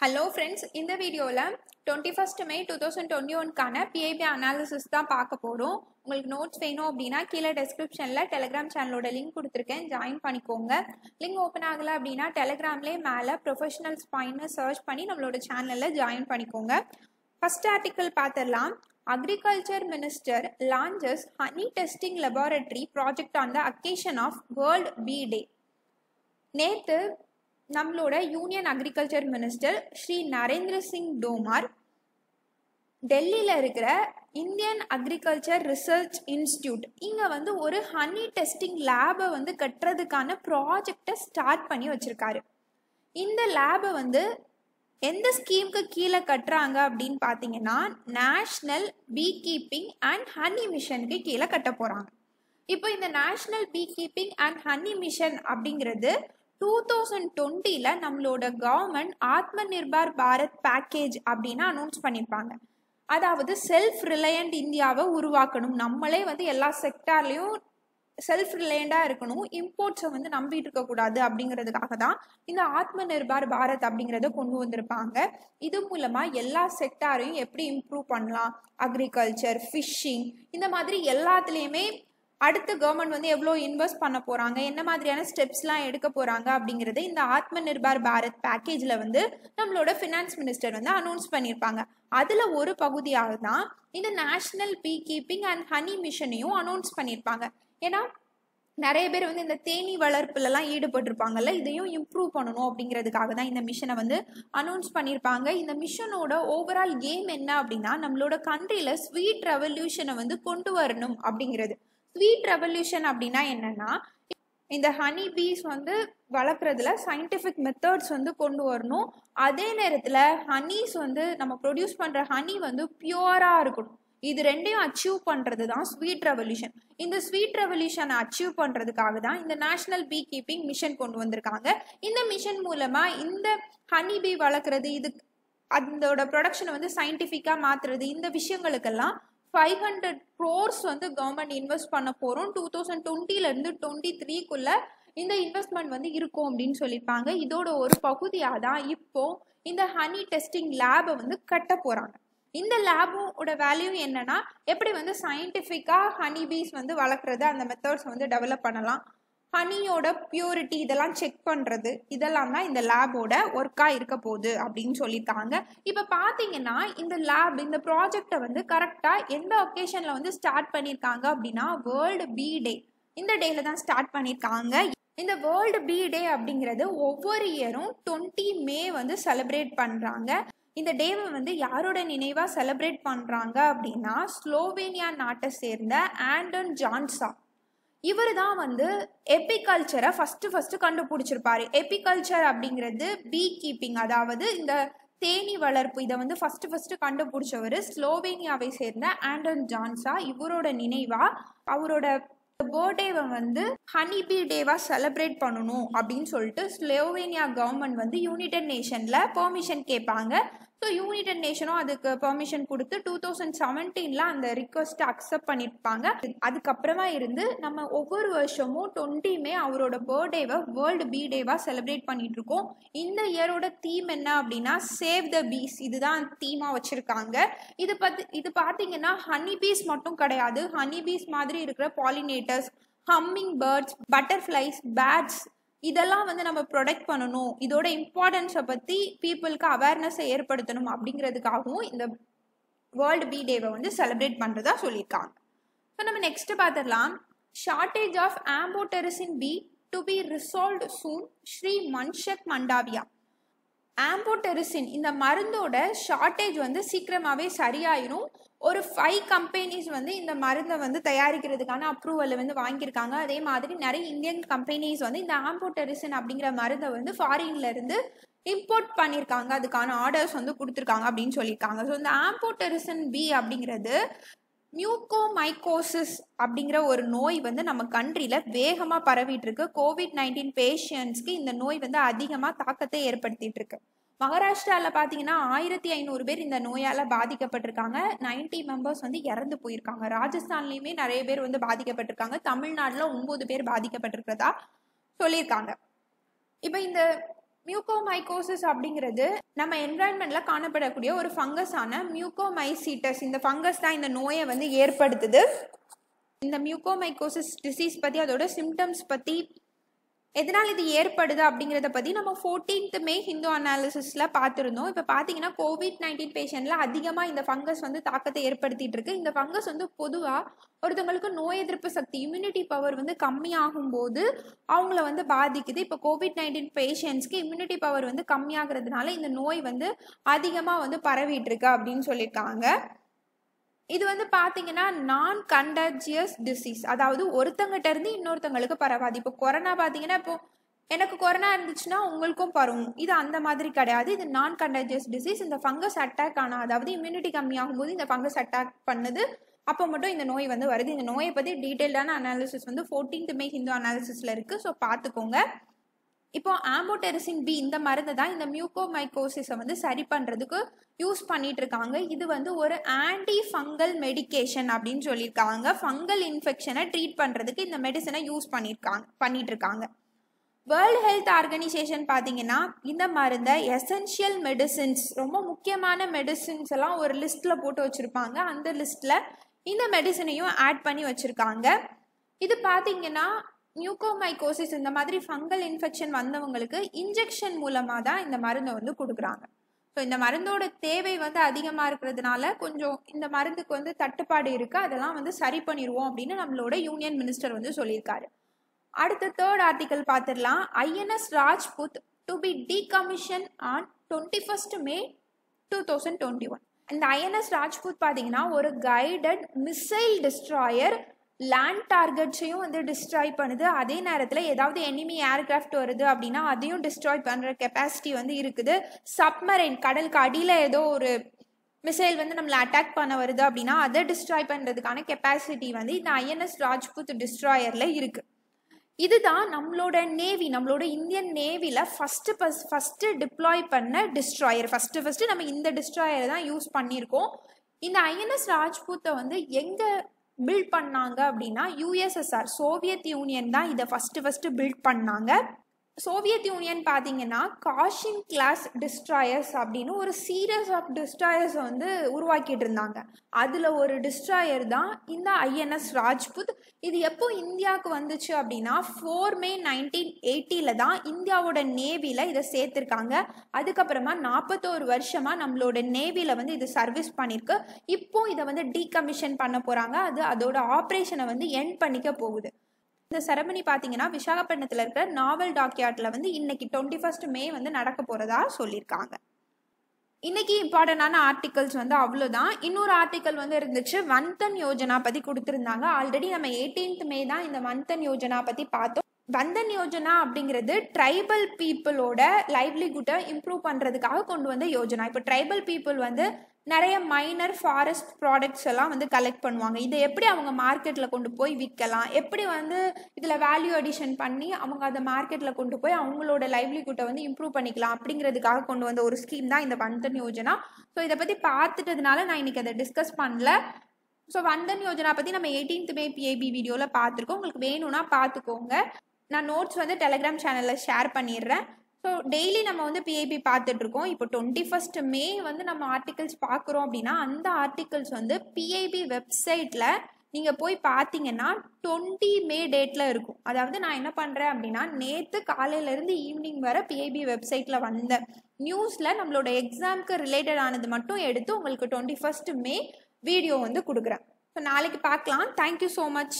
Hello friends இந்த வீடியோவில் twenty first May two thousand twenty ஒன்க்கான PIB analysis தான் பார்க்க போகிறோம் உங்களுக்கு நோட்ஸ் வேணும் அப்படின்னா கீழே டெஸ்கிரிப்ஷனில் டெலிகிராம் சேனலோட லிங்க் கொடுத்துருக்கேன். ஜாயின் பண்ணிக்கோங்க. லிங்க் ஓப்பன் ஆகலை அப்படின்னா டெலிகிராம்லேயே மேலே ப்ரொஃபஷனல் ஸ்பாயின்னு சர்ச் பண்ணி நம்மளோட சேனலில் ஜாயின் பண்ணிக்கோங்க. ஃபஸ்ட் ஆர்டிக்கிள் பார்த்துடலாம். Agriculture minister launches honey testing laboratory project on the occasion of world bee day நேற்று நம்மளோட union agriculture minister Shri Narendra Singh Tomar டெல்லியில் இருக்கிற இந்தியன் அக்ரிகல்ச்சர் ரிசர்ச் இன்ஸ்டியூட் இங்கே வந்து ஒரு ஹனி டெஸ்டிங் லேபை வந்து கட்டுறதுக்கான ப்ராஜெக்டை ஸ்டார்ட் பண்ணி வச்சுருக்காரு. இந்த லேபை வந்து எந்த ஸ்கீமுக்கு கீழே கட்டுறாங்க அப்படின்னு பார்த்தீங்கன்னா national bee keeping and honey மிஷனுக்கு கீழே கட்ட போகிறாங்க இப்போ இந்த national bee keeping and honey mission அப்படிங்கிறது டூ தௌசண்ட் டுவெண்ட்டியில் நம்மளோட கவர்மெண்ட் ஆத்ம நிர்பார் பாரத் பேக்கேஜ் அப்படின்னு அனௌன்ஸ் பண்ணியிருப்பாங்க அதாவது செல்ஃப் ரிலையண்ட் இந்தியாவை உருவாக்கணும். நம்மளே வந்து எல்லா செக்டார்லேயும் செல்ஃப் ரிலையண்டாக இருக்கணும். இம்போர்ட்ஸை வந்து நம்பிட்டு இருக்கக்கூடாது அப்படிங்கிறதுக்காக தான் இந்த ஆத்ம நிர்பார் பாரத் அப்படிங்கிறத கொண்டு வந்திருப்பாங்க. இது மூலமாக எல்லா செக்டாரையும் எப்படி இம்ப்ரூவ் பண்ணலாம்? அக்ரிகல்ச்சர் ஃபிஷ்ஷிங் இந்த மாதிரி எல்லாத்துலேயுமே அடுத்து கவர்மெண்ட் வந்து எவ்வளோ இன்வெஸ்ட் பண்ண போகிறாங்க என்ன மாதிரியான ஸ்டெப்ஸ்லாம் எடுக்க போகிறாங்க அப்படிங்கிறத இந்த ஆத்ம நிர்பார் பாரத் பேக்கேஜில் வந்து நம்மளோட ஃபினான்ஸ் மினிஸ்டர் வந்து அனௌன்ஸ் பண்ணியிருப்பாங்க அதில் ஒரு பகுதியாக தான் இந்த national bee keeping and honey மிஷனையும் announce பண்ணியிருப்பாங்க ஏன்னா நிறைய பேர் வந்து இந்த தேனி வளர்ப்புலலாம் ஈடுபட்டிருப்பாங்கல்ல இதையும் இம்ப்ரூவ் பண்ணணும் அப்படிங்கிறதுக்காக தான் இந்த மிஷனை வந்து அனௌன்ஸ் பண்ணியிருப்பாங்க இந்த மிஷனோட ஓவரால் கேம் என்ன அப்படின்னா நம்மளோட கண்ட்ரியில் ஸ்வீட் ரெவல்யூஷனை வந்து கொண்டு வரணும் அப்படிங்கிறது. ஸ்வீட் ரெவல்யூஷன் அப்படின்னா என்னன்னா இந்த ஹனி பீஸ் வந்து வளர்க்குறதுல சயின்டிஃபிக் மெத்தட்ஸ் வந்து கொண்டு வரணும். அதே நேரத்தில் ஹனீஸ் வந்து நம்ம ப்ரொடியூஸ் பண்ணுற ஹனி வந்து பியூராக இருக்கணும். இது ரெண்டையும் அச்சீவ் பண்ணுறது தான் ஸ்வீட் ரெவல்யூஷன் இந்த ஸ்வீட் ரெவல்யூஷனை அச்சீவ் பண்ணுறதுக்காக தான் இந்த நேஷ்னல் பீ கீப்பிங் மிஷன் கொண்டு வந்திருக்காங்க. இந்த மிஷன் மூலமாக இந்த ஹனி பீ வளர்க்குறது இது அதோட ப்ரொடக்ஷனை வந்து சயின்டிஃபிக்காக மாற்றுறது இந்த விஷயங்களுக்கெல்லாம் ஃபைவ் ஹண்ட்ரட் க்ரோர்ஸ் வந்து கவர்மெண்ட் இன்வெஸ்ட் பண்ண போகிறோம் டூ தௌசண்ட் டுவெண்ட்டிலேருந்து டுவெண்ட்டி த்ரீக்குள்ளே இந்த இன்வெஸ்ட்மெண்ட் வந்து இருக்கும் அப்படின்னு சொல்லியிருப்பாங்க இதோட ஒரு பகுதியாக தான் இப்போ இந்த ஹனி டெஸ்டிங் லேபை வந்து கட்ட போகிறாங்க இந்த லேபோட வேல்யூ என்னன்னா எப்படி வந்து சயின்டிஃபிக்காக ஹனி பீஸ் வந்து வளர்க்குறது அந்த மெத்தட்ஸ் வந்து டெவலப் பண்ணலாம். ஹனியோட பியூரிட்டி இதெல்லாம் செக் பண்ணுறது இதெல்லாம் தான் இந்த லேபோட ஒர்க்காக இருக்க போகுது அப்படின்னு சொல்லியிருக்காங்க. இப்போ பார்த்தீங்கன்னா இந்த லேப் இந்த ப்ராஜெக்டை வந்து கரெக்டாக எந்த ஒகேஷனில் வந்து ஸ்டார்ட் பண்ணியிருக்காங்க அப்படின்னா வேர்ல்டு பி டே இந்த டேல தான் ஸ்டார்ட் பண்ணியிருக்காங்க. இந்த வேர்ல்டு பி டே அப்படிங்கிறது ஒவ்வொரு இயரும் டுவெண்ட்டி மே வந்து செலிப்ரேட் பண்ணுறாங்க இந்த டேவை வந்து யாரோட நினைவாக செலிப்ரேட் பண்ணுறாங்க அப்படின்னா ஸ்லோவேனியா நாட்டை சேர்ந்த ஆண்டன் ஜான்சா. இவர் தான் வந்து எப்பிகல்ச்சரை ஃபஸ்ட்டு ஃபஸ்ட்டு கண்டுபிடிச்சிருப்பாரு. எப்பிகல்ச்சர் அப்படிங்கிறது பீ கீப்பிங் அதாவது இந்த தேனி வளர்ப்பு இதை வந்து ஃபஸ்ட்டு ஃபஸ்ட்டு கண்டுபிடிச்சவர் ஸ்லோவேனியாவை சேர்ந்த ஆண்டன் ஜான்ஸா இவரோட நினைவாக அவரோட பர்த்டேவை வந்து ஹனி பீ டேவாக செலிப்ரேட் பண்ணணும் அப்படின்னு சொல்லிட்டு ஸ்லோவேனியா கவர்மெண்ட் வந்து யுனைடெட் நேஷனில் பெர்மிஷன் கேட்பாங்க. ஸோ யூனைடெட் நேஷனும் அதுக்கு பெர்மிஷன் கொடுத்து டூ தௌசண்ட் செவன்டீனில் அந்த ரிக்வஸ்ட்டை அக்செப்ட் பண்ணியிருப்பாங்க அதுக்கப்புறமா இருந்து நம்ம ஒவ்வொரு வருஷமும் டுவெண்ட்டியுமே அவரோட பர்த்டேவை வேர்ல்டு பீ டேவாக செலிப்ரேட் பண்ணிட்டு இருக்கோம் இந்த இயரோட தீம் என்ன அப்படின்னா சேவ் த பீஸ் இதுதான் தீமாக வச்சுருக்காங்க. இது பற்றி இது பார்த்தீங்கன்னா ஹனி பீஸ் மட்டும் கிடையாது. ஹனி பீஸ் மாதிரி இருக்கிற pollinators humming birds butterflies bats இதெல்லாம் வந்து நம்ம ப்ரொடெக்ட் பண்ணணும். இதோட இம்பார்ட்டன்ஸை பற்றி பீப்புளுக்கு அவேர்னஸை ஏற்படுத்தணும் அப்படிங்கிறதுக்காகவும் இந்த வேர்ல்டு பி டேவை வந்து செலிப்ரேட் பண்ணுறதா சொல்லியிருக்காங்க. ஸோ நம்ம நெக்ஸ்ட் பார்த்துடலாம். Shortage of amphotericin B to be resolved soon Shri Mansukh Mandaviya amphotericin இந்த மருந்தோட ஷார்ட்டேஜ் வந்து சீக்கிரமாகவே சரியாயிரும். ஒரு ஃபைவ் கம்பெனிஸ் வந்து இந்த மருந்தை வந்து தயாரிக்கிறதுக்கான அப்ரூவலை வந்து வாங்கியிருக்காங்க. அதே மாதிரி நிறைய இந்தியன் கம்பெனிஸ் வந்து இந்த ஆம்போட்டரிசன் அப்படிங்கிற மருந்தை வந்து ஃபாரின்லேருந்து இம்போர்ட் பண்ணியிருக்காங்க. அதுக்கான ஆர்டர்ஸ் வந்து கொடுத்துருக்காங்க அப்படின்னு சொல்லியிருக்காங்க. ஸோ இந்த ஆம்போட்டரிசன் பி அப்படிங்கிறது மியூகோமைகோசிஸ் அப்படிங்கிற ஒரு நோய் வந்து நம்ம கண்ட்ரியில் வேகமாக பரவிட்டு இருக்கு. கோவிட் நைன்டீன் பேஷண்ட்ஸ்க்கு இந்த நோய் வந்து அதிகமாக தாக்கத்தை ஏற்படுத்திட்டு இருக்கு. மகாராஷ்டிராவில் பார்த்தீங்கன்னா ஆயிரத்தி ஐநூறு பேர் இந்த நோயால் பாதிக்கப்பட்டிருக்காங்க. நைன்டி மெம்பர்ஸ் வந்து இறந்து போயிருக்காங்க. ராஜஸ்தான்லேயுமே நிறைய பேர் வந்து பாதிக்கப்பட்டிருக்காங்க. தமிழ்நாட்டில் ஒம்பது பேர் பாதிக்கப்பட்டிருக்கிறதா சொல்லியிருக்காங்க. இப்போ இந்த மியூகோமைகோசிஸ் அப்படிங்கிறது நம்ம என்விரான்மெண்ட்ல காணப்படக்கூடிய ஒரு ஃபங்கஸான மியூகோமைசீட்டஸ் இந்த ஃபங்கஸ் தான் இந்த நோயை வந்து ஏற்படுத்துது. இந்த மியூகோமைகோசிஸ் டிசீஸ் பற்றி அதோட சிம்டம்ஸ் பற்றி எதனால் இது ஏற்படுது அப்படிங்கிறத பற்றி நம்ம ஃபோர்டீன்த் மே ஹிந்து அனாலிசிஸில் பார்த்துருந்தோம். இப்போ பார்த்தீங்கன்னா கோவிட் நைன்டீன் பேஷண்ட்டில் அதிகமாக இந்த ஃபங்கஸ் வந்து தாக்கத்தை ஏற்படுத்திட்டு இருக்கு. இந்த ஃபங்கஸ் வந்து பொதுவாக ஒருத்தவங்களுக்கு நோய் எதிர்ப்பு சக்தி இம்யூனிட்டி பவர் வந்து கம்மியாகும் போது அவங்கள வந்து பாதிக்குது. இப்போ கோவிட் நைன்டீன் பேஷண்ட்ஸ்க்கு இம்யூனிட்டி பவர் வந்து கம்மியாகிறதுனால இந்த நோய் வந்து அதிகமாக வந்து பரவிட்டு இருக்கு அப்படின்னு சொல்லியிருக்காங்க இது வந்து பார்த்தீங்கன்னா நான் கண்டஜியஸ் டிசீஸ் அதாவது ஒருத்தங்கிட்ட இருந்து இன்னொருத்தங்களுக்கு பரவாது. இப்போ கொரோனா பார்த்தீங்கன்னா இப்போ எனக்கு கொரோனா இருந்துச்சுன்னா உங்களுக்கும் பரவும். இது அந்த மாதிரி கிடையாது. இது நான் கண்டஜியஸ் டிசீஸ் இந்த ஃபங்கஸ் அட்டாக் ஆனால் அதாவது இம்யூனிட்டி கம்மியாகும் போது இந்த ஃபங்கஸ் அட்டாக் பண்ணுது. அப்போ மட்டும் இந்த நோய் வந்து வருது. இந்த நோயை பற்றி டீட்டெயில்டான அனாலிசிஸ் வந்து ஃபோர்டீன்த் மே ஹிந்து அனாலிசிஸில் இருக்குது ஸோ பார்த்துக்கோங்க. இப்போ ஆம்போடெரிசின் பி இந்த மருந்து தான் இந்த மியூகோமைகோசிஸை வந்து சரி பண்ணுறதுக்கு யூஸ் பண்ணிட்டு இருக்காங்க. இது வந்து ஒரு ஆன்டி ஃபங்கல் மெடிக்கேஷன் அப்படின்னு சொல்லியிருக்காங்க. ஃபங்கல் இன்ஃபெக்ஷனை ட்ரீட் பண்ணுறதுக்கு இந்த மெடிசனை யூஸ் பண்ணியிருக்காங்க பண்ணிட்டு இருக்காங்க. வேர்ல்டு ஹெல்த் ஆர்கனைசேஷன் பார்த்தீங்கன்னா இந்த மருந்தை எசென்ஷியல் மெடிசின்ஸ் ரொம்ப முக்கியமான மெடிசின்ஸ் எல்லாம் ஒரு லிஸ்ட்டில் போட்டு வச்சுருப்பாங்க. அந்த லிஸ்ட்டில் இந்த மெடிசனையும் ஆட் பண்ணி வச்சுருக்காங்க. இது பார்த்தீங்கன்னா நியூகோமைகோசிஸ் இந்த மாதிரி ஃபங்கல் இன்ஃபெக்ஷன் வந்தவங்களுக்கு இன்ஜெக்ஷன் மூலமாக தான் இந்த மருந்தை வந்து கொடுக்குறாங்க. ஸோ இந்த மருந்தோட தேவை வந்து அதிகமாக இருக்கிறதுனால கொஞ்சம் இந்த மருந்துக்கு வந்து தட்டுப்பாடு இருக்குது அதெல்லாம் வந்து சரி பண்ணிடுவோம் அப்படின்னு நம்மளோட யூனியன் மினிஸ்டர் வந்து சொல்லியிருக்காரு. அடுத்த தேர்ட் ஆர்டிக்கல் பார்த்துடலாம். INS Rajput to be decommission on twenty first May two thousand twenty one இந்த ஐஎன்எஸ் ராஜ்புத் பார்த்தீங்கன்னா ஒரு கைடட் மிசைல் டிஸ்ட்ராயர் லேண்ட் டார்கெட்ஸையும் வந்து டிஸ்ட்ராய் பண்ணுது. அதே நேரத்தில் ஏதாவது எனிமி ஏர்கிராஃப்ட் வருது அப்படின்னா அதையும் டிஸ்ட்ராய் பண்ணுற கெப்பாசிட்டி வந்து இருக்குது. சப்மரைன் கடலுக்கு அடியில் ஏதோ ஒரு மிசைல் வந்து நம்மளை அட்டாக் பண்ண வருது அப்படின்னா அதை டிஸ்ட்ராய் பண்ணுறதுக்கான கெப்பாசிட்டி வந்து இந்த ஐஎன்எஸ் ராஜ்புத் டிஸ்ட்ராயரில் இருக்குது இதுதான் நம்மளோட நேவி நம்மளோட இந்தியன் நேவியில் ஃபஸ்ட்டு ஃபஸ்ட் ஃபஸ்ட்டு டிப்ளாய் பண்ண டிஸ்ட்ராயர் ஃபஸ்ட்டு ஃபஸ்ட்டு நம்ம இந்த டிஸ்ட்ராயரை தான் யூஸ் பண்ணியிருக்கோம். இந்த ஐஎன்எஸ் ராஜ்பூத்தை வந்து எங்கே பில்ட் பண்ணாங்க அப்படின்னா யூஎஸ்எஸ்ஆர் சோவியத் யூனியன் தான் இதை ஃபஸ்ட்டு ஃபஸ்ட்டு பில்ட் பண்ணாங்க. சோவியத் யூனியன் பார்த்தீங்கன்னா காஷின் கிளாஸ் டிஸ்ட்ராயர்ஸ் அப்படின்னு ஒரு சீரியஸ் ஆஃப் டிஸ்ட்ராயர்ஸை வந்து உருவாக்கிட்டு இருந்தாங்க. அதில் ஒரு டிஸ்ட்ராயர் தான் இந்த ஐஎன்எஸ் ராஜ்புத். இது எப்போ இந்தியாவுக்கு வந்துச்சு அப்படின்னா ஃபோர் மே நைன்டீன் எயிட்டியில் தான் இந்தியாவோட நேவியில் இதை சேர்த்துருக்காங்க. அதுக்கப்புறமா நாற்பத்தோரு வருஷமாக நம்மளோட நேவியில் வந்து இது சர்வீஸ் பண்ணியிருக்கு இப்போ இதை வந்து டீகமிஷன் பண்ண போகிறாங்க அது அதோட ஆப்ரேஷனை வந்து என் பண்ணிக்க போகுது. இந்த செரமனி பார்த்தீங்கன்னா விசாகப்பட்டினத்தில் இருக்கிற நாவல் டாக்யார்டில் வந்து இன்னைக்கு டுவெண்ட்டி ஃபஸ்ட் மே வந்து நடக்க போகிறதா சொல்லியிருக்காங்க. இன்னைக்கு இம்பார்ட்டண்டான ஆர்டிகல்ஸ் வந்து அவ்வளோதான் இன்னொரு ஆர்டிக்கல் வந்து இருந்துச்சு வந்தன் யோஜனா பற்றி கொடுத்துருந்தாங்க. ஆல்ரெடி நம்ம எயிட்டீன்த் மே தான் இந்த வந்தன் யோஜனா பற்றி பார்த்தோம். வந்தன் யோஜனா அப்படிங்கிறது ட்ரைபல் பீப்புளோட லைவ்லிஹுட்டை இம்ப்ரூவ் பண்ணுறதுக்காக கொண்டு வந்த யோஜனா. இப்போ ட்ரைபல் பீப்புள் வந்து நிறைய மைனர் ஃபாரஸ்ட் ப்ராடக்ட்ஸ் எல்லாம் வந்து கலெக்ட் பண்ணுவாங்க. இதை எப்படி அவங்க மார்க்கெட்டில் கொண்டு போய் விற்கலாம்? எப்படி வந்து இதில் வேல்யூ அடிஷன் பண்ணி அவங்க அதை மார்க்கெட்டில் கொண்டு போய் அவங்களோட லைவ்லிஹுட்டை வந்து இம்ப்ரூவ் பண்ணிக்கலாம் அப்படிங்கிறதுக்காக கொண்டு வந்த ஒரு ஸ்கீம் தான் இந்த வந்தன் யோஜனா. ஸோ இதை பற்றி பார்த்துட்டதுனால நான் இன்றைக்கி அதை டிஸ்கஸ் பண்ணல. ஸோ வந்தன் யோஜனா பற்றி நம்ம எயிட்டீன்த் மே பிஏபி வீடியோவில் பார்த்துருக்கோம். உங்களுக்கு வேணும்னா பார்த்துக்கோங்க. நான் நோட்ஸ் வந்து டெலகிராம் சேனலில் ஷேர் பண்ணிடுறேன். ஸோ டெய்லி நம்ம வந்து பிஐபி பார்த்துட்ருக்கோம் இப்போ டுவெண்ட்டி ஃபஸ்ட் மே வந்து நம்ம ஆர்டிகல்ஸ் பார்க்குறோம் அப்படின்னா அந்த ஆர்டிகல்ஸ் வந்து பிஐபி வெப்சைட்டில் நீங்கள் போய் பார்த்தீங்கன்னா டுவெண்ட்டி மே டேட்டில் இருக்கும். அதாவது நான் என்ன பண்ணுறேன் அப்படின்னா நேற்று காலையிலேருந்து ஈவினிங் வர பிஐபி வெப்சைட்டில் வந்தேன். நியூஸில் நம்மளோட எக்ஸாமுக்கு ரிலேட்டட் ஆனது மட்டும் எடுத்து உங்களுக்கு டுவெண்ட்டி ஃபஸ்ட் மே வீடியோ வந்து கொடுக்குறேன். ஸோ நாளைக்கு பார்க்கலாம். Thank you so much